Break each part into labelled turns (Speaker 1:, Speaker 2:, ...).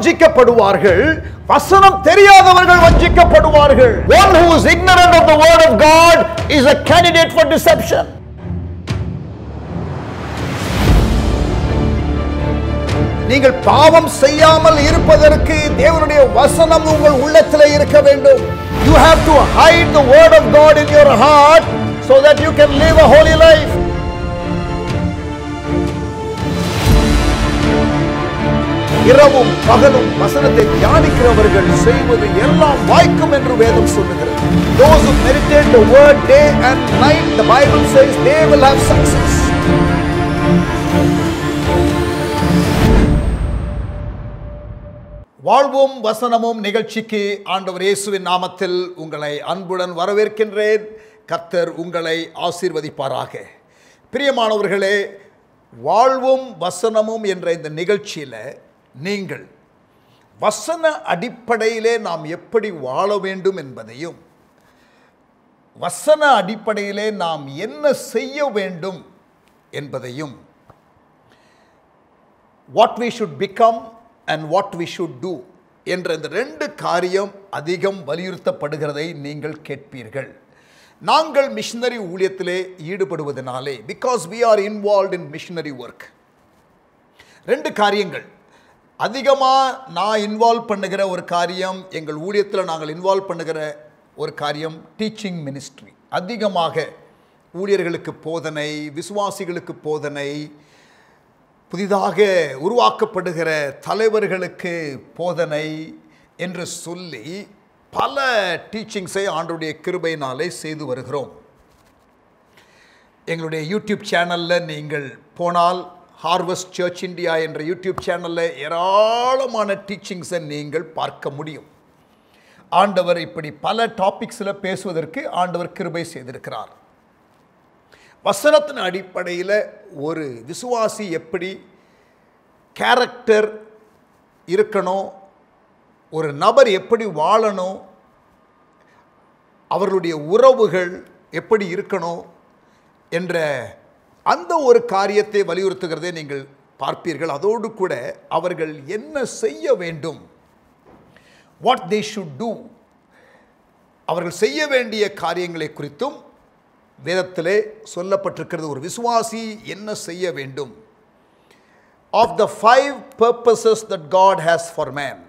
Speaker 1: வஞ்சிக்கப்படுவார்கள் வசனம் தெரியாதவர்கள் வஞ்சிக்கப்படுவார்கள்
Speaker 2: One who is ignorant of the word of God is a candidate for deception.
Speaker 1: நீங்கள் பாவம் செய்யாமல் இருப்பதற்கு தேவனுடைய வசனம் உங்கள் உள்ளத்தில் இருக்க வேண்டும்
Speaker 2: You have to hide the word of God in your heart so that you can live a holy life.
Speaker 1: இரவும் பகலும் வசனத்தை தியானிக்கிறவர்கள் செய்வது எல்லாம் வாய்க்கும் என்று வேதம் சொல்லுகிறது.
Speaker 2: Those who meditate the word day and night, the Bible says they will have success.
Speaker 1: வாழ்வும் வசனமும் நிகழ்ச்சிக்கு ஆண்டவர் இயேசுவின் நாமத்தில் உங்களை அன்புடன் வரவேற்கின்றேன். கர்த்தர் உங்களை ஆசீர்வதிப்பாராக. பிரியமானவர்களே வாழ்வும் வசனமும் என்ற இந்த நிகழ்ச்சியில் நீங்கள் வசன அடிப்படையிலே நாம் எப்படி வாழ வேண்டும் என்பதையும் வசன அடிப்படையிலே நாம் என்ன செய்ய வேண்டும் என்பதையும் what we should become and what we should do என்ற இந்த ரெண்டு காரியம் அதிகம் வலியுறுத்தப்படுகிறதை நீங்கள் கேட்பீர்கள். நாங்கள் மிஷினரி ஊழியத்திலே ஈடுபடுவதனாலே because we are involve in missionary work ரெண்டு காரியங்கள். அதிகமாக நான் இன்வால்வ் பண்ணுகிற ஒரு காரியம் எங்கள் ஊழியத்தில் நாங்கள் இன்வால்வ் பண்ணுகிற ஒரு காரியம் டீச்சிங் மினிஸ்ட்ரி அதிகமாக ஊழியர்களுக்கு போதனை விசுவாசிகளுக்கு போதனை புதிதாக உருவாக்கப்படுகிற தலைவர்களுக்கு போதனை என்று சொல்லி பல டீச்சிங்ஸை ஆண்டுடைய கிருபையினாலே செய்து வருகிறோம். எங்களுடைய யூடியூப் சேனலில் நீங்கள் போனால் ஹார்வஸ்ட் சர்ச் இந்தியா என்ற யூடியூப் சேனலில் ஏராளமான டீச்சிங்ஸை நீங்கள் பார்க்க முடியும். ஆண்டவர் இப்படி பல டாபிக்ஸில் பேசுவதற்கு ஆண்டவர் கிருபை செய்திருக்கிறார். வசனத்தின் அடிப்படையில் ஒரு விசுவாசி எப்படி கேரக்டர் இருக்கணும் ஒரு நபர் எப்படி வாழணும் அவர்களுடைய உறவுகள் எப்படி இருக்கணும் என்ற அந்த ஒரு காரியத்தை வலியுறுத்துகிறதை நீங்கள் பார்ப்பீர்கள். அதோடு கூட அவர்கள் என்ன செய்ய வேண்டும்? வாட் தே ஷுட் டூ அவர்கள் செய்ய வேண்டிய காரியங்களை குறித்தும் வேதத்திலே சொல்லப்பட்டிருக்கிறது. ஒரு விசுவாசி என்ன செய்ய வேண்டும்? Of the five purposes that God has for man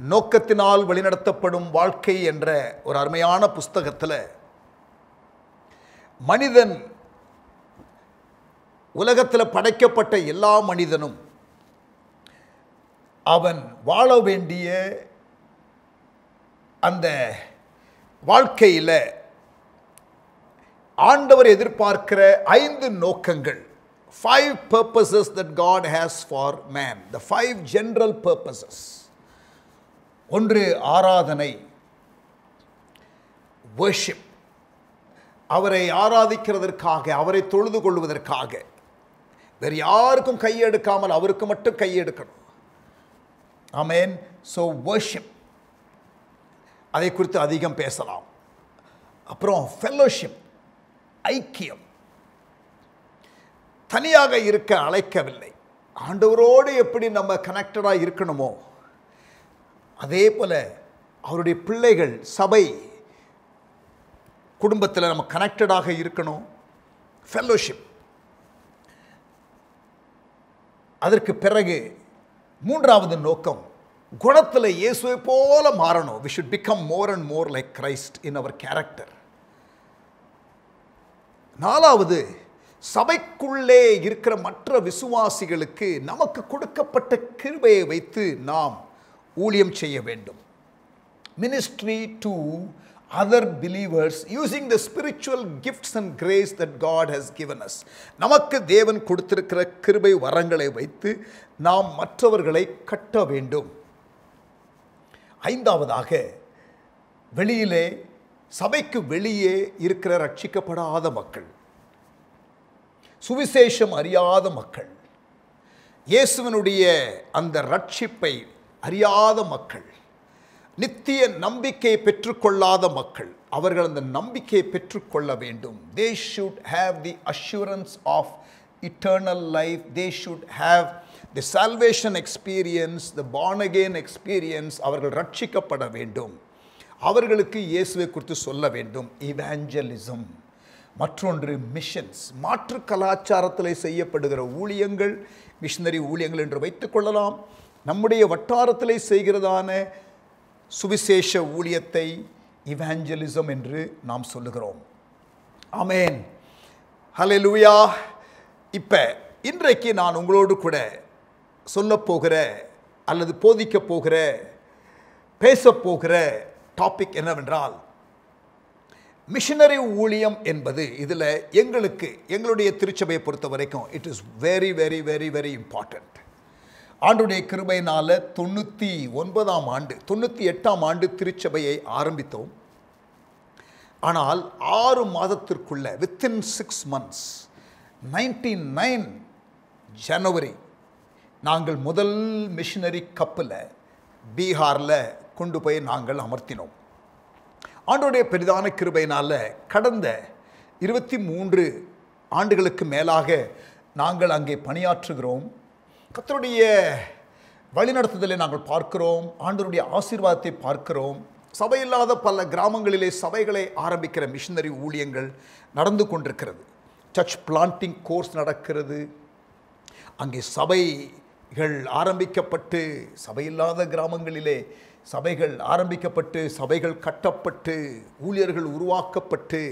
Speaker 1: நோக்கத்தினால் வழிநடத்தப்படும் வாழ்க்கை என்ற ஒரு அருமையான புஸ்தகத்தில் மனிதன் உலகத்தில் படைக்கப்பட்ட எல்லா மனிதனும் அவன் வாழ வேண்டிய அந்த வாழ்க்கையில் ஆண்டவர் எதிர்பார்க்கிற ஐந்து நோக்கங்கள். Five purposes that God has for man the five general purposes ஒன்று ஆராதனை. வர்ஷிப் அவரை ஆராதிக்கிறதற்காக அவரை தொழுது கொள்வதற்காக வேறு யாருக்கும் கையெடுக்காமல் அவருக்கு மட்டும் கையெடுக்கணும் ஆமேன். ஸோ வர்ஷிப் அதை குறித்து அதிகம் பேசலாம். அப்புறம் ஃபெல்லோஷிப் ஐக்கியம். தனியாக இருக்க அழைக்கவில்லை. ஆண்டவரோடு எப்படி நம்ம கனெக்டடாக இருக்கணுமோ அதே போல் அவருடைய பிள்ளைகள் சபை குடும்பத்தில் நம்ம கனெக்டடாக இருக்கணும். ஃபெல்லோஷிப் அதற்கு பிறகு மூன்றாவது நோக்கம் குணத்தில் இயேசுவை போல மாறணும். We should become more and more like Christ in our character நாலாவது சபைக்குள்ளே இருக்கிற மற்ற விசுவாசிகளுக்கு நமக்கு கொடுக்கப்பட்ட கிருபையை வைத்து நாம் ஊழியம் செய்ய வேண்டும். Ministry to other believers using the spiritual gifts and grace that God has given us நமக்கு தேவன் கொடுத்திருக்கிற கிருபை வரங்களை வைத்து நாம் மற்றவர்களை கட்ட வேண்டும். ஐந்தாவதாக வெளியிலே சபைக்கு வெளியே இருக்கிற ரட்சிக்கப்படாத மக்கள். சுவிசேஷம் அறியாத மக்கள். இயேசுவனுடைய அந்த ரட்சிப்பை அறியாத மக்கள். நித்திய நம்பிக்கையை பெற்றுக்கொள்ளாத மக்கள் அவர்கள் அந்த நம்பிக்கையை பெற்றுக்கொள்ள வேண்டும். They should have the assurance of eternal life they should have the salvation experience the born again experience அவர்கள் ரட்சிக்கப்பட வேண்டும். அவர்களுக்கு இயேசுவை குறித்து சொல்ல வேண்டும். இவாஞ்சலிசம் மற்றொன்று மிஷன்ஸ் மாற்று கலாச்சாரத்தில் செய்யப்படுகிற ஊழியங்கள் மிஷினரி ஊழியங்கள் என்று வைத்துக்கொள்ளலாம் நம்முடைய வட்டாரத்தில் செய்கிறதான சுவிசேஷ ஊழியத்தை இவாஞ்சலிசம் என்று நாம் சொல்லுகிறோம். ஆமேன். லூயா இப்போ இன்றைக்கு நான் உங்களோடு கூட சொல்லப்போகிற அல்லது போதிக்கப் போகிற பேசப் போகிற டாபிக் என்னவென்றால் மிஷினரி ஊழியம் என்பது இதில் எங்களுக்கு எங்களுடைய திருச்சபையை பொறுத்த வரைக்கும் it is very very very very important ஆண்டுடைய கிருபையினால் தொண்ணூற்றி ஒன்பதாம் ஆண்டு தொண்ணூற்றி எட்டாம் ஆண்டு திருச்சபையை ஆரம்பித்தோம். ஆனால் ஆறு மாதத்திற்குள்ள within six months ninety nine ஜனவரி நாங்கள் முதல் மிஷினரி கப்பில் பீகாரில் கொண்டு போய் நாங்கள் அமர்த்தினோம். ஆண்டோடைய பெரிதான கிருபையினால் கடந்த இருபத்தி மூன்று ஆண்டுகளுக்கு மேலாக நாங்கள் அங்கே பணியாற்றுகிறோம். கத்தருடைய வழிநடத்துதலை நாங்கள் பார்க்கிறோம். ஆண்டருடைய ஆசீர்வாதத்தை பார்க்கிறோம். சபையில்லாத பல கிராமங்களிலே சபைகளை ஆரம்பிக்கிற மிஷினரி ஊழியங்கள் நடந்து கொண்டிருக்கிறது. சர்ச் பிளான்டிங் கோர்ஸ் நடக்கிறது. அங்கே சபைகள் ஆரம்பிக்கப்பட்டு சபையில்லாத கிராமங்களிலே சபைகள் ஆரம்பிக்கப்பட்டு சபைகள் கட்டப்பட்டு ஊழியர்கள் உருவாக்கப்பட்டு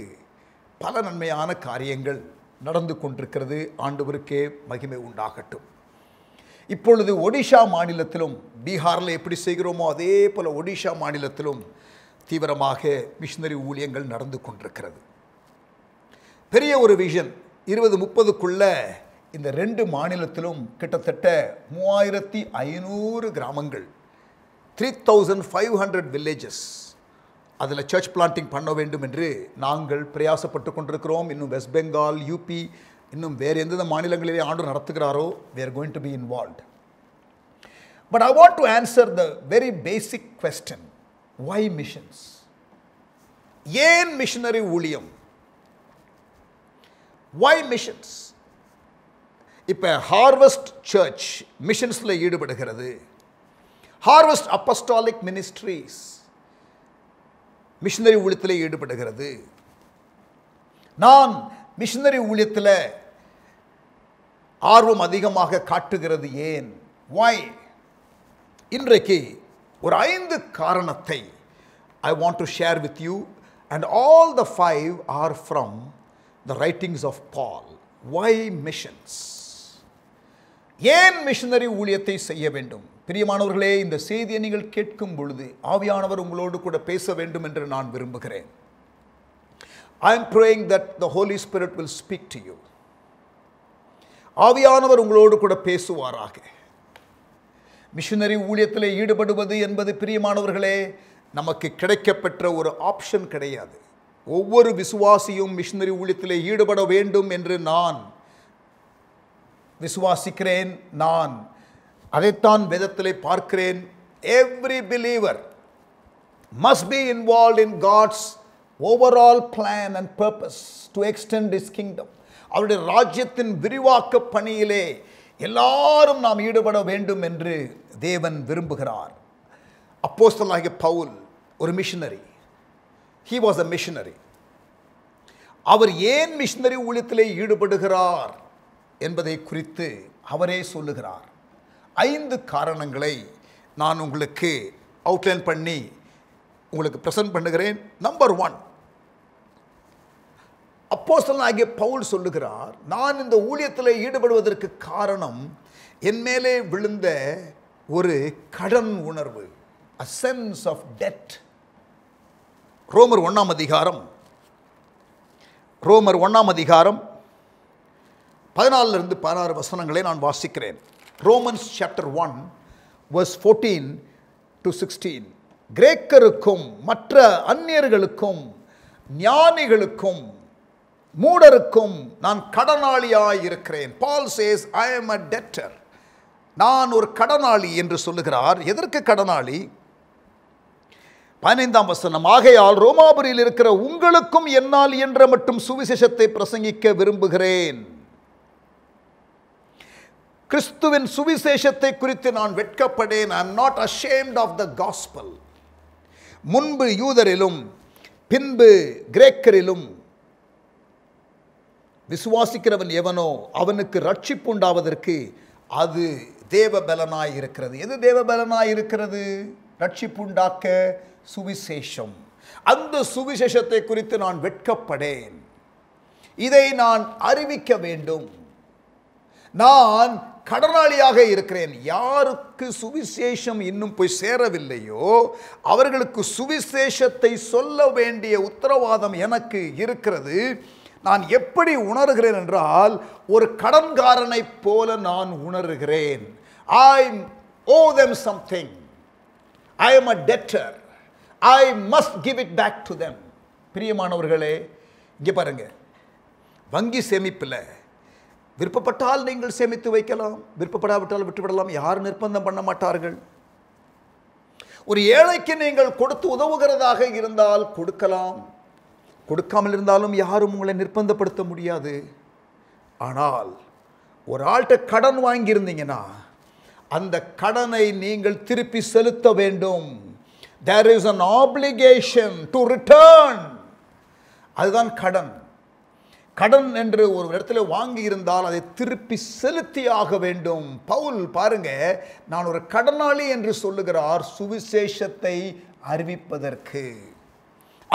Speaker 1: பல நன்மையான காரியங்கள் நடந்து கொண்டிருக்கிறது. ஆண்டவருக்கே மகிமை உண்டாகட்டும். இப்பொழுது ஒடிஷா மாநிலத்திலும் பீகாரில் எப்படி செய்கிறோமோ அதே போல் ஒடிஷா மாநிலத்திலும் தீவிரமாக மிஷினரி ஊழியங்கள் நடந்து கொண்டிருக்கிறது. பெரிய ஒரு விஷன் இருபது முப்பதுக்குள்ள இந்த ரெண்டு மாநிலத்திலும் கிட்டத்தட்ட மூவாயிரத்தி ஐநூறு கிராமங்கள் three thousand five hundred villages அதில் சர்ச் பிளான்டிங் பண்ண வேண்டும் என்று நாங்கள் பிரயாசப்பட்டு கொண்டிருக்கிறோம். இன்னும் வெஸ்ட் பெங்கால் யூபி இன்னும் வேறு எந்தெந்த மாநிலங்களிலே ஆண்டு நடத்துகிறாரோ where going to be be but I want to answer the very basic question question. Missions ஏன் மிஷனரி ஊழியம்? வை மிஷன்ஸ் இப்போ ஹார்வெஸ்ட் சர்ச் மிஷன்ஸில் ஈடுபடுகிறது. ஹார்வெஸ்ட் அப்பஸ்டாலிக் மினிஸ்ட்ரீஸ் மிஷனரி ஊழியத்தில் ஈடுபடுகிறது. நான் மிஷினரி ஊழியத்தில் ஆர்வம் அதிகமாக காட்டுகிறது ஏன்? வாய் இன்றைக்கு ஒரு ஐந்து காரணத்தை I want to share with you and all the five are from the writings of Paul why missions ஏன் மிஷனரி ஊழியத்தை செய்ய வேண்டும்? பிரியமானவர்களே இந்த செய்தியை நீங்கள் கேட்கும் பொழுது ஆவியானவர் உங்களோடு கூட பேச வேண்டும் என்று நான் விரும்புகிறேன். I am praying that the Holy Spirit will speak to you ஆவியானவர் உங்களோடு கூட பேசுவாராக. மிஷினரி ஊழியத்தில் ஈடுபடுவது என்பது பிரியமானவர்களே நமக்கு கிடைக்கப்பெற்ற ஒரு ஆப்ஷன் கிடையாது. ஒவ்வொரு விசுவாசியும் மிஷினரி ஊழியத்தில் ஈடுபட வேண்டும் என்று நான் விசுவாசிக்கிறேன் நான் அதைத்தான் வேதத்திலே பார்க்கிறேன். Every believer must be involve in God's overall plan and purpose to extend his kingdom அவருடைய ராஜ்யத்தின் விரிவாக்க பணியிலே எல்லாரும் நாம் ஈடுபட வேண்டும் என்று தேவன் விரும்புகிறார். அப்போஸ்தலனாகிய பவுல் ஒரு missionary he was a missionary அவர் ஏன் மிஷினரி ஊழியத்திலே ஈடுபடுகிறார் என்பதை குறித்து அவரே சொல்லுகிறார். ஐந்து காரணங்களை நான் உங்களுக்கு அவுட்லைன் பண்ணி உங்களுக்கு ப்ரெசன்ட் பண்ணுகிறேன். நம்பர் ஒன் அப்போஸ்தலனாகிய பவுல் சொல்லுகிறார் நான் இந்த ஊழியத்தில் ஈடுபடுவதற்கு காரணம் என் மேலே விழுந்த ஒரு கடன் உணர்வு அ சென்ஸ் ஆஃப் டெட் ரோமர் ஒன்றாம் அதிகாரம் ரோமர் ஒன்றாம் அதிகாரம் பதினாலிருந்து பதினாறு வசனங்களை நான் வாசிக்கிறேன். Romans chapter one verse fourteen to sixteen கிரேக்கருக்கும் மற்ற அந்நியர்களுக்கும் ஞானிகளுக்கும் மூடருக்கும் நான் கடனாளியாய் இருக்கிறேன். Paul says I am a debtor நான் ஒரு கடனாளி என்று சொல்லுகிறார். எதற்கு கடனாளி? பதினைந்தாம் வசனம் ஆகையால் ரோமாபுரியில் இருக்கிற உங்களுக்கும் என்னால் என்ற மட்டும் சுவிசேஷத்தை பிரசங்கிக்க விரும்புகிறேன். கிறிஸ்துவின் சுவிசேஷத்தை குறித்து நான் வெட்கப்படேன். I am not ashamed of the gospel முன்பு யூதரிலும் பின்பு கிரேக்கரிலும் விசுவாசிக்கிறவன் எவனோ அவனுக்கு ரட்சிப்பு உண்டாவதற்கு அது தேவ பலனாய் இருக்கிறது. எது தேவ பலனாய் இருக்கிறது? ரட்சிப்பு உண்டாக்க சுவிசேஷம். அந்த சுவிசேஷத்தை குறித்து நான் வெட்கப்படேன். இதை நான் அறிவிக்க வேண்டும். நான் கடனாளியாக இருக்கிறேன். யாருக்கு சுவிசேஷம் இன்னும் போய் சேரவில்லையோ அவர்களுக்கு சுவிசேஷத்தை சொல்ல வேண்டிய உத்தரவாதம் எனக்கு இருக்கிறது. நான் எப்படி உணர்கிறேன் என்றால் ஒரு கடன்காரனைப் போல நான் உணர்கிறேன். I owe them something I am a debtor I must give it back to them பிரியமானவர்களே இங்கே பாருங்க. வங்கி சேமிப்பில் விருப்பப்பட்டால் நீங்கள் சேமித்து வைக்கலாம். விருப்பப்படாவிட்டால் விட்டுவிடலாம். யாரும் நிர்பந்தம் பண்ண மாட்டார்கள். ஒரு ஏழைக்கு நீங்கள் கொடுத்து உதவுகிறதாக இருந்தால் கொடுக்கலாம். கொடுக்காமல் இருந்தாலும் யாரும் உங்களை நிர்பந்தப்படுத்த முடியாது. ஆனால் ஒரு ஆள்கிட்ட கடன் வாங்கியிருந்தீங்கன்னா அந்த கடனை நீங்கள் திருப்பி செலுத்த வேண்டும். There is an obligation to return அதுதான் கடன். கடன் என்று ஒரு இடத்துல வாங்கியிருந்தால் அதை திருப்பி செலுத்தி ஆக வேண்டும். பவுல் பாருங்க நான் ஒரு கடனாளி என்று சொல்லுகிறார் சுவிசேஷத்தை அறிவிப்பதற்கு.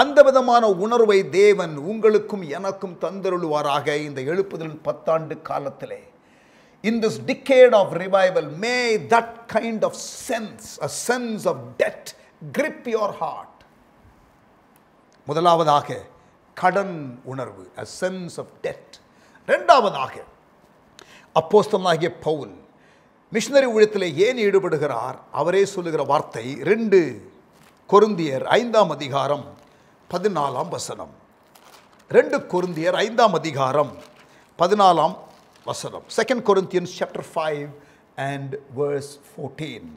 Speaker 1: அந்த விதமான உணர்வை தேவன் உங்களுக்கும் எனக்கும் தந்தருளுவாராக இந்த எழுப்புதலின் பத்தாண்டு காலத்திலே. In this decade of revival may that kind of sense a sense of debt grip your heart. முதலாவதாக கடன் உணர்வு அ சென்ஸ் ஆஃப் டெட் ரெண்டாவதாக அப்போஸ்தமாகிய பவுல் மிஷினரி ஊழியத்தில் ஏன் ஈடுபடுகிறார்? அவரே சொல்லுகிற வார்த்தை ரெண்டு கொருந்தியர் ஐந்தாம் அதிகாரம் பதினாலாம் வசனம். ரெண்டு கொருந்தியர் ஐந்தாம் அதிகாரம் பதினாலாம் வசனம். Second Corinthians chapter five and verse fourteen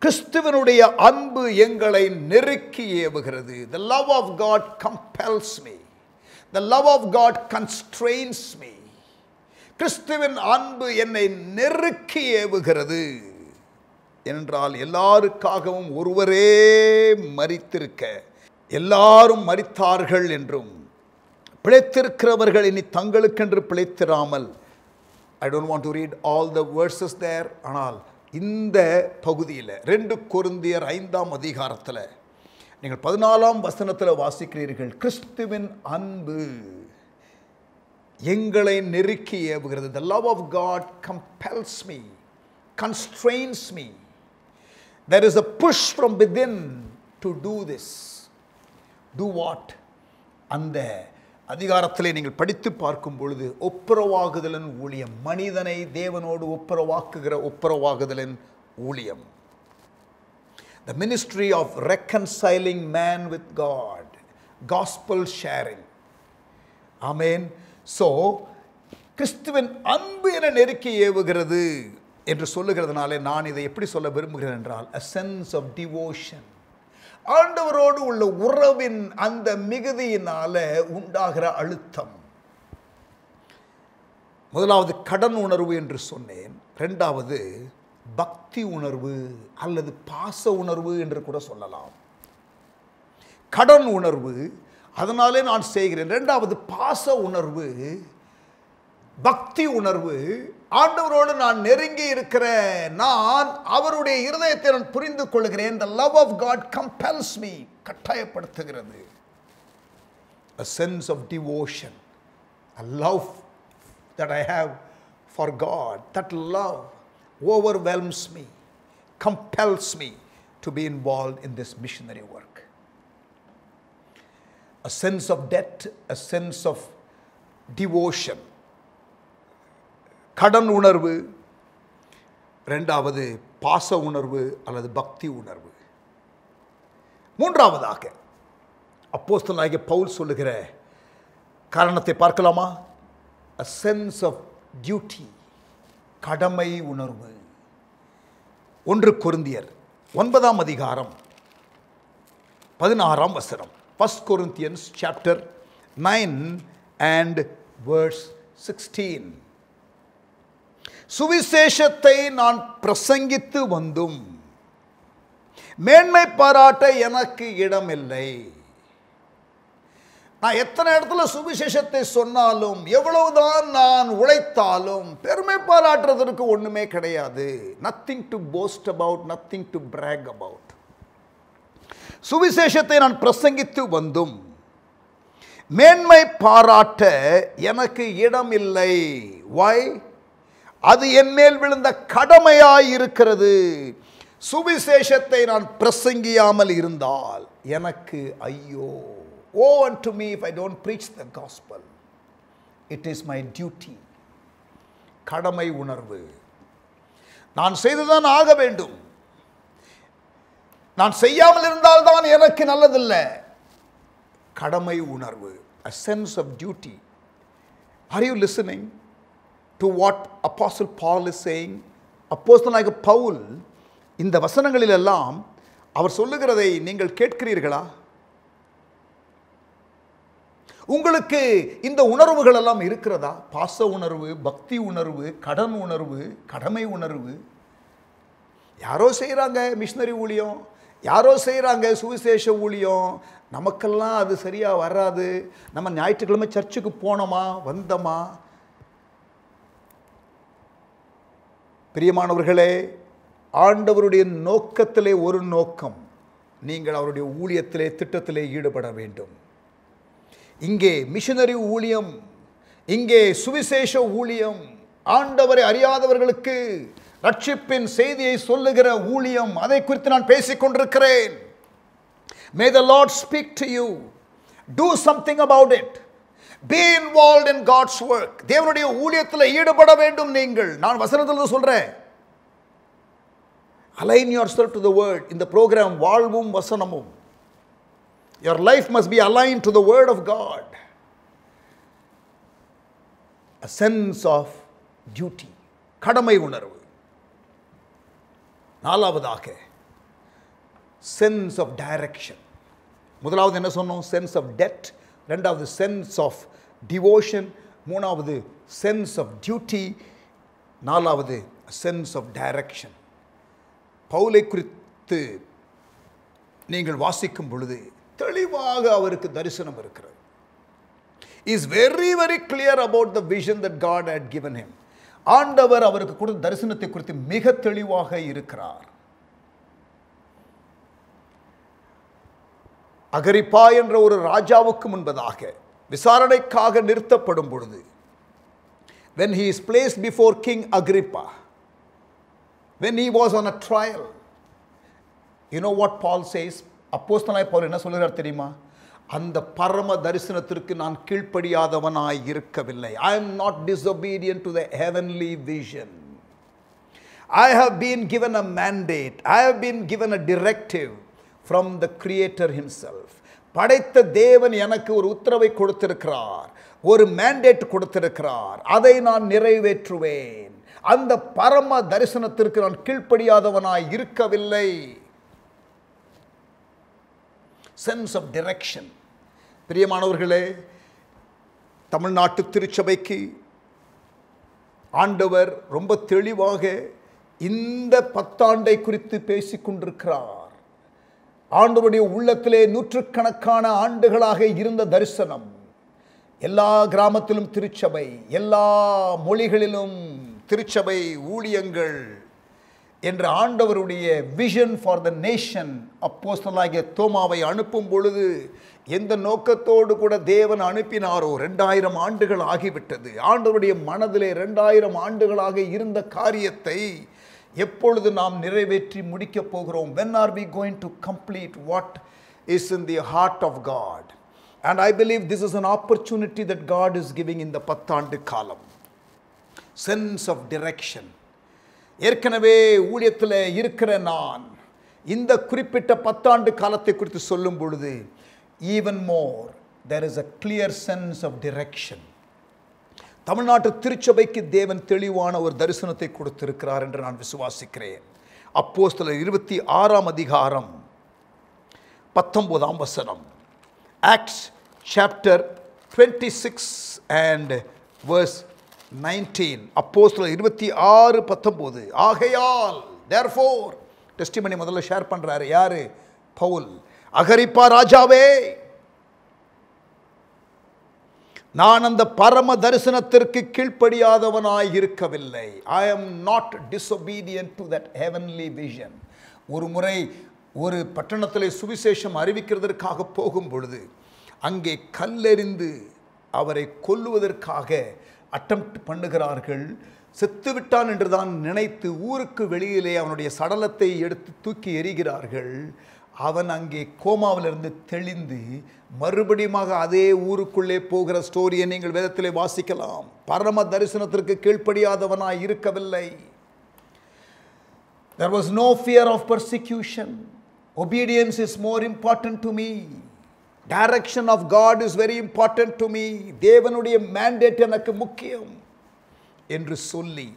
Speaker 1: கிறிஸ்துவனுடைய அன்பு எங்களை நெருக்கி ஏவுகிறது. The love of God compels me the love of God constrains me கிறிஸ்துவின் அன்பு என்னை நெருக்கி ஏவுகிறது. என்றால் எல்லாருக்காகவும் ஒருவரே மறித்திருக்க எல்லாரும் மரித்தார்கள் என்றும் பிழைத்திருக்கிறவர்கள் இனி தங்களுக்கென்று பிழைத்திராமல் I don't want to read all the verses there ஆனால் இந்த பகுதியில் ரெண்டு கொருந்தியர் ஐந்தாம் அதிகாரத்தில் நீங்கள் பதினாலாம் வசனத்தில் வாசிக்கிறீர்கள் கிறிஸ்துவின் அன்பு எங்களை நெருக்கி ஏவுகிறது. The love of God compels me constrains me there is a push from within to do this do what அந்த அதிகாரத்திலே நீங்கள் படித்து பார்க்கும் பொழுது ஒப்புரவாகுதலின் ஊழியம். மனிதனை தேவனோடு ஒப்புரவாக்குகிற ஒப்புரவாகுதலின் ஊழியம். The ministry of reconciling man with God gospel sharing amen so கிறிஸ்துவின் அன்பு என நெருக்கி ஏவுகிறது என்று சொல்லுகிறதுனாலே நான் இதை எப்படி சொல்ல விரும்புகிறேன் என்றால் அ சென்ஸ் ஆஃப் டிவோஷன் ஆண்டவரோடு உள்ள உறவின் அந்த மிகுதியினால உண்டாகிற அழுத்தம். முதலாவது கடன் உணர்வு என்று சொன்னேன். ரெண்டாவது பக்தி உணர்வு அல்லது பாச உணர்வு என்று கூட சொல்லலாம். கடன் உணர்வு அதனாலே நான் செய்கிறேன். ரெண்டாவது பாச உணர்வு பக்தி உணர்வு ஆண்டவரோடு நான் நெருங்கி இருக்கிற நான் அவருடைய இருதயத்தை நான் புரிந்து கொள்கிறேன் the love of god compels me கட்டாயப்படுத்துகிறது a sense of devotion a love that i have for god that love overwhelms me compels me to be involved in this missionary work a sense of debt a sense of devotion கடன் உணர்வு. ரெண்டாவது பாச உணர்வு அல்லது பக்தி உணர்வு. மூன்றாவதாக அப்போஸ்தலனாகிய பவுல் சொல்லுகிற காரணத்தை பார்க்கலாமா? அ சென்ஸ் ஆஃப் டியூட்டி கடமை உணர்வு. ஒன்று கொருந்தியர் ஒன்பதாம் அதிகாரம் பதினாறாம் வசனம். First Corinthians chapter nine and verse sixteen சுவிசேஷத்தை நான் பிரசங்கித்து வந்தும். மேன்மை பாராட்ட எனக்கு இடமில்லை. நான் எத்தனை இடத்துல சுவிசேஷத்தை சொன்னாலும் எவ்வளவுதான் நான் உழைத்தாலும் பெருமை பாராட்டுறதற்கு ஒண்ணுமே கிடையாது. Nothing to boast about nothing to brag about சுவிசேஷத்தை நான் பிரசங்கித்து வந்தும். மேன்மை பாராட்ட எனக்கு இடமில்லை. வை அது என் மேல் விழுந்த கடமையாய் இருக்கிறது. சுவிசேஷத்தை நான் பிரசங்கியாமல் இருந்தால் எனக்கு ஐயோ. Woe unto me if I don't preach the gospel it is my duty கடமை உணர்வு. நான் செய்துதான் ஆக வேண்டும். நான் செய்யாமல் இருந்தால்தான் எனக்கு நல்லதில்லை. கடமை உணர்வு a sense of duty are you listening to what apostle Paul is saying அப்போஸ்தலனாகிய பவுல் இந்த வசனங்களிலெல்லாம் அவர் சொல்லுகிறதை நீங்கள் கேட்கிறீர்களா? உங்களுக்கு இந்த உணர்வுகள் எல்லாம் இருக்கிறதா? பாச உணர்வு பக்தி உணர்வு கடன் உணர்வு கடமை உணர்வு. யாரோ செய்கிறாங்க மிஷினரி ஊழியம் யாரோ செய்கிறாங்க சுவிசேஷ ஊழியம். நமக்கெல்லாம் அது சரியாக வராது. நம்ம ஞாயிற்றுக்கிழமை சர்ச்சுக்கு போனோமா வந்தோமா? பிரியமானவர்களே ஆண்டவருடைய நோக்கத்திலே ஒரு நோக்கம் நீங்கள் அவருடைய ஊழியத்திலே திட்டத்திலே ஈடுபட வேண்டும். இங்கே மிஷனரி ஊழியம் இங்கே சுவிசேஷ ஊழியம் ஆண்டவரை அறியாதவர்களுக்கு ரட்சிப்பின் செய்தியை சொல்லுகிற ஊழியம் அதை குறித்து நான் பேசிக் கொண்டிருக்கிறேன். May the Lord speak to you do something about it be involve in God's work தேவனுடைய ஊழியத்தில் ஈடுபட வேண்டும் நீங்கள். நான் வசனத்தில் சொல்கிறேன் align yourself to the word இந்த ப்ரோக்ராம் வாழ்வும் வசனமும். Your life must be align to the word of God a sense of duty கடமை உணர்வு. நாலாவதாக சென்ஸ் ஆஃப் டைரக்ஷன் முதலாவது என்ன சொன்னோம்? சென்ஸ் ஆஃப் டெட் ரெண்டாவது சென்ஸ் ஆஃப் டிவோஷன் மூணாவது சென்ஸ் ஆஃப் டியூட்டி நாலாவது சென்ஸ் ஆஃப் டைரக்ஷன் பவுலை குறித்து நீங்கள் வாசிக்கும் பொழுது தெளிவாக அவருக்கு தரிசனம் இருக்கிறது. Is very very clear about the vision that God had given him ஆண்டவர் அவருக்கு கொடுத்த தரிசனத்தை குறித்து மிக தெளிவாக இருக்கிறார். அகரிப்பா என்ற ஒரு ராஜாவுக்கு முன்பதாக விசாரணைக்காக நிறுத்தப்படும் பொழுது when he is placed before king agrippa when he was on a trial you know what paul says அப்போஸ்தலனாய் Pavul என்ன சொல்கிறார் தெரியுமா அந்த பரம தரிசனத்திற்கு நான் கீழ்ப்படியாதவனாய் இருக்கவில்லை I am not disobedient to the heavenly vision I have been given a mandate. I have been given a directive from the creator himself படைத்த தேவன் எனக்கு ஒரு உத்தரவை கொடுத்திருக்கிறார் ஒரு மேண்டேட் கொடுத்திருக்கிறார். அதை நான் நிறைவேற்றுவேன். அந்த பரம தரிசனத்திற்கு நான் கீழ்ப்படியாதவனாய் இருக்கவில்லை. சென்ஸ் ஆஃப் டிரெக்ஷன் பிரியமானவர்களே தமிழ்நாட்டு திருச்சபைக்கு ஆண்டவர் ரொம்ப தெளிவாக இந்த பத்தாண்டை குறித்து பேசிக் கொண்டிருக்கிறார் ஆண்டவருடைய உள்ளத்திலே நூற்றுக்கணக்கான ஆண்டுகளாக இருந்த தரிசனம். எல்லா கிராமத்திலும் திருச்சபை எல்லா மொழிகளிலும் திருச்சபை ஊழியங்கள் என்ற ஆண்டவருடைய விஷன் ஃபார் த நேஷன் அப்போஸ்தலாகிய தோமாவை அனுப்பும் பொழுது எந்த நோக்கத்தோடு கூட தேவன் அனுப்பினாரோ ரெண்டாயிரம் ஆண்டுகள் ஆகிவிட்டது. ஆண்டவருடைய மனதிலே ரெண்டாயிரம் ஆண்டுகளாக இருந்த காரியத்தை எப்பொழுது நாம் நிறைவேற்றி முடிக்கப் போகிறோம்? When are we going to complete what is in the heart of God and I believe this is an opportunity that God is giving இந்த பத்தாண்டு காலம். சென்ஸ் ஆஃப் டிரெக்ஷன் ஏற்கனவே ஊழியத்தில் இருக்கிற நான் இந்த குறிப்பிட்ட பத்தாண்டு காலத்தை குறித்து சொல்லும் பொழுது even more there is a clear sense of direction தமிழ்நாட்டு திருச்சபைக்கு தேவன் தெளிவான ஒரு தரிசனத்தை கொடுத்திருக்கிறார் என்று நான் விசுவாசிக்கிறேன். அப்போஸ்தலர் இருபத்தி ஆறாம் அதிகாரம் பத்தொம்போதாம் வசனம். Acts chapter twenty six and verse nineteen அப்போஸ்தலர் இருபத்தி ஆறு பத்தொம்போது ஆகையால் தேர்ஃபோர் டெஸ்டிமணி முதல்ல ஷேர் பண்ணுறாரு யார்? பவுல். அகரிப்பா ராஜாவே நான் அந்த பரம தரிசனத்திற்கு கீழ்ப்படியாதவனாய் இருக்கவில்லை. I am not disobedient to that heavenly vision ஒரு முறை ஒரு பட்டணத்தில் சுவிசேஷம் அறிவிக்கிறதற்காக போகும் பொழுது அங்கே கல்லெறிந்து அவரை கொல்லுவதற்காக அட்டம்ப்ட் பண்ணுகிறார்கள். செத்துவிட்டான் என்றுதான் நினைத்து ஊருக்கு வெளியிலே அவனுடைய சடலத்தை எடுத்து தூக்கி எறிகிறார்கள். அவன் அங்கே கோமாவிலிருந்து தெளிந்து மறுபடியுமாக அதே ஊருக்குள்ளே போகிற ஸ்டோரியை நீங்கள் வேதத்திலே வாசிக்கலாம். பரம தரிசனத்திற்கு கீழ்ப்படியாதவனாய் இருக்கவில்லை. There was no fear of persecution obedience is more important to me direction of God is very important to me தேவனுடைய மேண்டேட் எனக்கு முக்கியம் என்று சொல்லி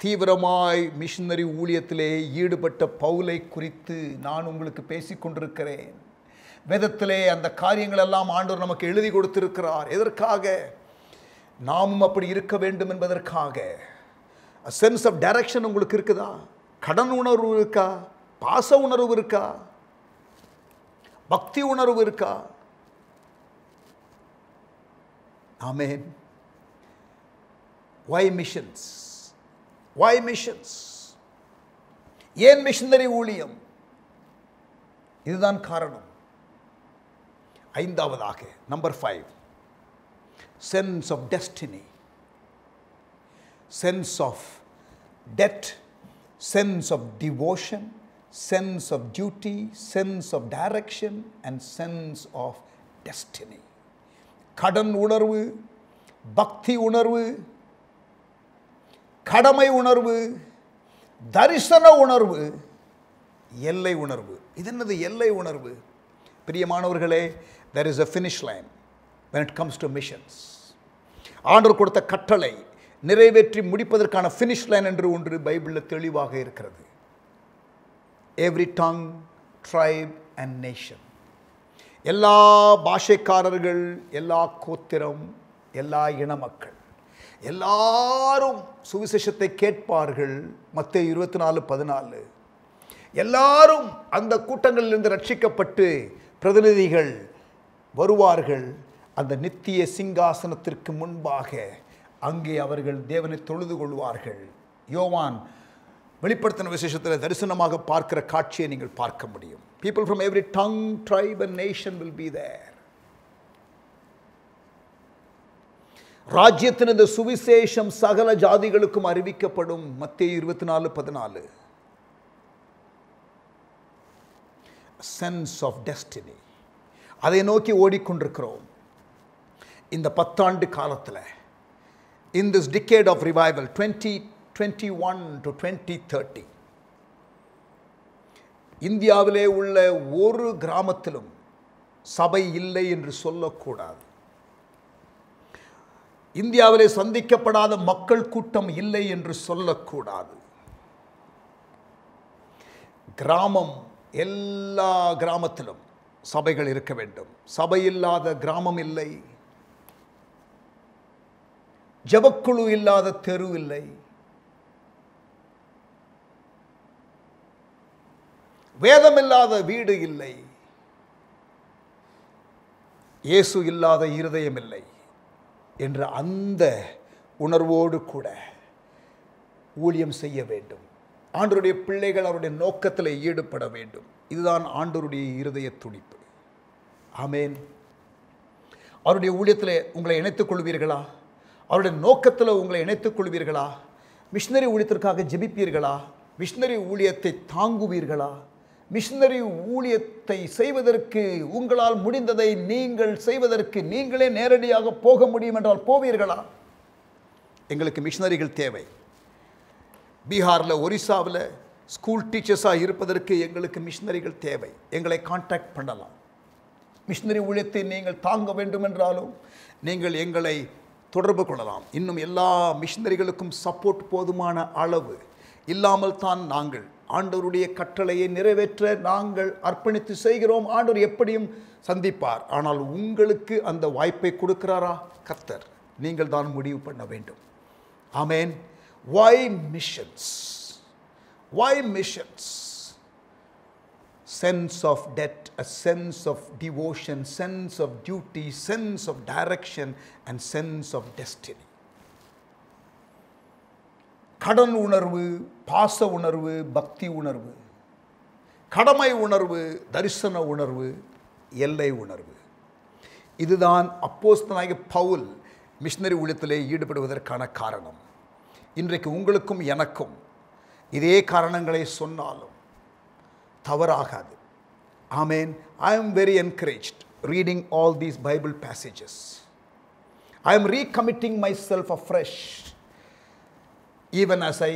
Speaker 1: தீவிரமாய் மிஷினரி ஊழியத்திலே ஈடுபட்ட பவுலை குறித்து நான் உங்களுக்கு பேசிக்கொண்டிருக்கிறேன். வேதத்திலே அந்த காரியங்கள் எல்லாம் ஆண்டவர் நமக்கு எழுதி கொடுத்திருக்கிறார். எதற்காக? நாமும் அப்படி இருக்க வேண்டும் என்பதற்காக. சென்ஸ் ஆஃப் டைரக்ஷன் உங்களுக்கு இருக்குதா? கடன் உணர்வு இருக்கா? பாச உணர்வு இருக்கா? பக்தி உணர்வு இருக்கா? ஆமேன். ஒய் மிஷன்ஸ் ஒய் மிஷன்ஸ் ஏன் மிஷினரி ஊழியம்? இதுதான் காரணம். ஐந்தாவதாக number five sense of destiny sense of debt sense of devotion sense of duty sense of direction and sense of destiny கடன் உணர்வு பக்தி உணர்வு கடமை உணர்வு தரிசன உணர்வு எல்லை உணர்வு. இது என்னது எல்லை உணர்வு? பிரியமானவர்களே there is a finish line when it comes to missions ஆண்டவர் கொடுத்த கட்டளை நிறைவேற்றி முடிப்பதற்கான ஃபினிஷ் லைன் என்று ஒன்று பைபிளில் தெளிவாக இருக்கிறது. Every tongue tribe and nation எல்லா பாஷைக்காரர்கள் எல்லா கோத்திரம் எல்லா இன மக்கள் எல்லாரும் சுவிசேஷத்தை கேட்பார்கள். மத்திய இருபத்தி நாலு பதினாலு. எல்லாரும் அந்த கூட்டங்களிலிருந்து ரட்சிக்கப்பட்டு பிரதிநிதிகள் வருவார்கள் அந்த நித்திய சிங்காசனத்திற்கு முன்பாக. அங்கே அவர்கள் தேவனை தொழுது கொள்வார்கள். யோவான் வெளிப்படுத்தின விசேஷத்தில் தரிசனமாக பார்க்கிற காட்சியை நீங்கள் பார்க்க முடியும். People from every tongue tribe and nation will be there ராஜ்யத்தின் இந்த சுவிசேஷம் சகல ஜாதிகளுக்கும் அறிவிக்கப்படும். மத்திய இருபத்தி நாலு பதினாலு. சென்ஸ் ஆஃப் டெஸ்டினி அதை நோக்கி ஓடிக்கொண்டிருக்கிறோம். இந்த பத்தாண்டு காலத்தில் in this decade of revival twenty twenty one to twenty thirty இந்தியாவிலே உள்ள ஒரு கிராமத்திலும் சபை இல்லை என்று சொல்லக்கூடாது. இந்தியாவிலே சந்திக்கப்படாத மக்கள் கூட்டம் இல்லை என்று சொல்லக்கூடாது. கிராமம் எல்லா கிராமத்திலும் சபைகள் இருக்க வேண்டும். சபை இல்லாத கிராமம் இல்லை. ஜபக்குழு இல்லாத தெரு இல்லை. வேதமில்லாத வீடு இல்லை. இயேசு இல்லாத இருதயம் இல்லை என்ற அந்த உணர்வோடு கூட ஊழியம் செய்ய வேண்டும். ஆண்டருடைய பிள்ளைகள் அவருடைய நோக்கத்தில் ஈடுபட வேண்டும். இதுதான் ஆண்டோருடைய இருதய துடிப்பு. ஆமேன். அவருடைய ஊழியத்தில் உங்களை இணைத்துக் கொள்வீர்களா? அவருடைய நோக்கத்தில் உங்களை இணைத்துக் கொள்வீர்களா? மிஷினரி ஊழியத்திற்காக ஜெபிப்பீர்களா? மிஷினரி ஊழியத்தை தாங்குவீர்களா? மிஷினரி ஊழியத்தை செய்வதற்கு உங்களால் முடிந்ததை நீங்கள் செய்வதற்கு நீங்களே நேரடியாக போக முடியும் என்றால் போவீர்களா? எங்களுக்கு மிஷினரிகள் தேவை. பீகாரில் ஒரிசாவில் ஸ்கூல் டீச்சர்ஸாக இருப்பதற்கு எங்களுக்கு மிஷினரிகள் தேவை. எங்களை காண்டாக்ட் பண்ணலாம். மிஷினரி ஊழியத்தை நீங்கள் தாங்க வேண்டும் என்றாலும் நீங்கள் எங்களை தொடர்பு கொள்ளலாம். இன்னும் எல்லா மிஷினரிகளுக்கும் சப்போர்ட் போதுமான அளவு இல்லாமல் தான் நாங்கள் ஆண்டவருடைய கட்டளையை நிறைவேற்ற நாங்கள் அர்ப்பணித்து செய்கிறோம். ஆண்டவர் எப்படியும் சந்திப்பார். ஆனால் உங்களுக்கு அந்த வாய்ப்பை கொடுக்கிறாரா? கர்த்தர் நீங்கள் தான் முடிவு பண்ண வேண்டும். ஆமேன். Why missions Why missions? Sense of debt, a sense of devotion, sense of duty, sense of direction, and sense of destiny. கடன் உணர்வு பாச உணர்வு பக்தி உணர்வு கடமை உணர்வு தரிசன உணர்வு எல்லை உணர்வு இதுதான் அப்போஸ்தலனாகிய பவுல் மிஷினரி ஊழியத்திலே ஈடுபடுவதற்கான காரணம் இன்றைக்கு உங்களுக்கும் எனக்கும் இதே காரணங்களை சொன்னாலும் தவறாகாது. ஆமேன் I am very encouraged reading all these Bible passages I am recommitting myself fresh even as I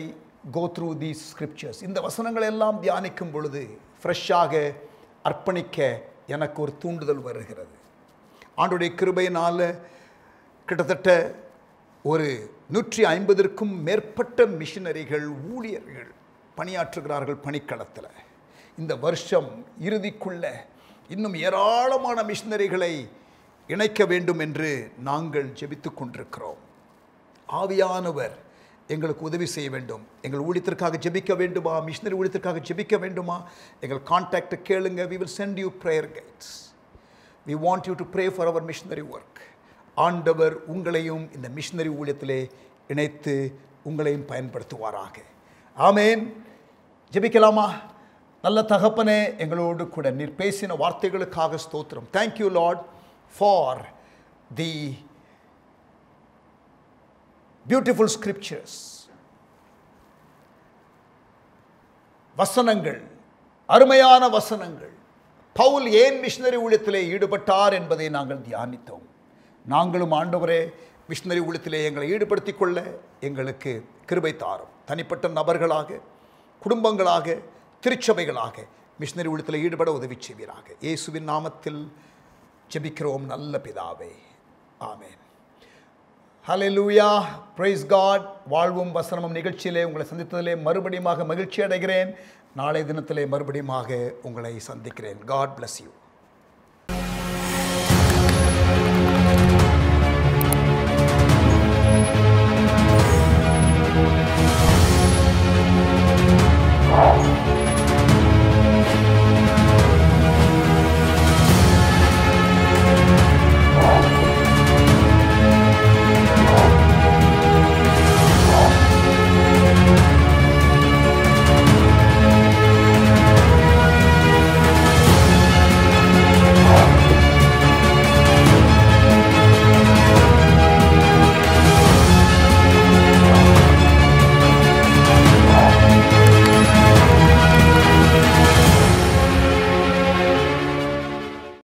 Speaker 1: go through these scriptures இந்த வசனங்கள் எல்லாம் தியானிக்கும் பொழுது ஃப்ரெஷ்ஷாக அர்ப்பணிக்க எனக்கு ஒரு தூண்டுதல் வருகிறது. ஆண்டுடைய கிருபையினால் கிட்டத்தட்ட ஒரு நூற்றி ஐம்பதற்கும் மேற்பட்ட மிஷினரிகள் ஊழியர்கள் பணியாற்றுகிறார்கள் பணிக்களத்தில். இந்த வருஷம் இறுதிக்குள்ள இன்னும் ஏராளமான மிஷினரிகளை இணைக்க வேண்டும் என்று நாங்கள் ஜெபித்து கொண்டிருக்கிறோம். ஆவியானவர் எங்களுக்கு உதவி செய்ய வேண்டும். எங்கள் ஊழியத்திற்காக ஜெபிக்க வேண்டுமா? மிஷினரி ஊழியத்திற்காக ஜெபிக்க வேண்டுமா? எங்கள் கான்டாக்டை கேளுங்க. We will send you prayer guides we want you to pray for our missionary work ஆண்டவர் உங்களையும் இந்த மிஷினரி ஊழியத்திலே இணைத்து உங்களையும் பயன்படுத்துவாராக. ஆமேன். ஜெபிக்கலாமா? நல்ல தகப்பனே எங்களோடு கூட நீர் பேசின வார்த்தைகளுக்காக ஸ்தோத்திரம். Thank you Lord for the beautiful scriptures வசனங்கள் அருமையான வசனங்கள். பவுல் ஏன் மிஷினரி ஊழியத்திலே ஈடுபட்டார் என்பதை நாங்கள் தியானித்தோம். நாங்களும் ஆண்டவரே மிஷினரி ஊழியத்திலே எங்களை ஈடுபடுத்திக் கொள்ள எங்களுக்கு கிருபை தாரும். தனிப்பட்ட நபர்களாக குடும்பங்களாக திருச்சபைகளாக மிஷினரி ஊழியத்தில் ஈடுபட உதவி செய்வீராக. இயேசுவின் நாமத்தில் ஜெபிக்கிறோம் நல்ல பிதாவே. ஆமேன். ஹலே லூயா பிரைஸ் காட் வாழ்வும் வசனமும் நிகழ்ச்சியிலே உங்களை சந்தித்ததிலே மறுபடியுமாக மகிழ்ச்சி அடைகிறேன். நாளை தினத்திலே மறுபடியுமாக உங்களை சந்திக்கிறேன். God bless you